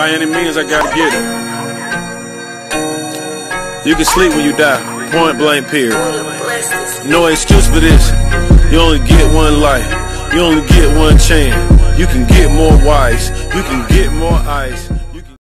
By any means, I gotta get it. You can sleep when you die. Point blank, period. No excuse for this. You only get one life. You only get one chance. You can get more wise. You can get more ice.